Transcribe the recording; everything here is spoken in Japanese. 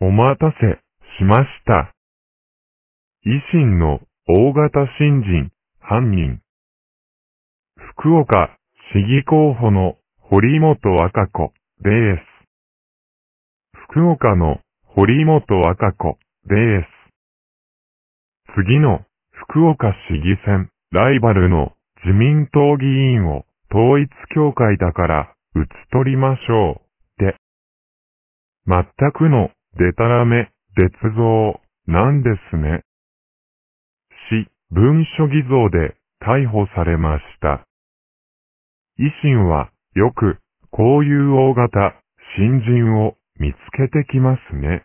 お待たせしました。維新の大型新人、犯人。福岡市議候補の堀本赤子です。福岡の堀本赤子です。次の福岡市議選、ライバルの自民党議員を統一協会だから打ち取りましょう。で。全くのでたらめ、絶造、なんですね。し文書偽造で逮捕されました。維新はよくこういう大型新人を見つけてきますね。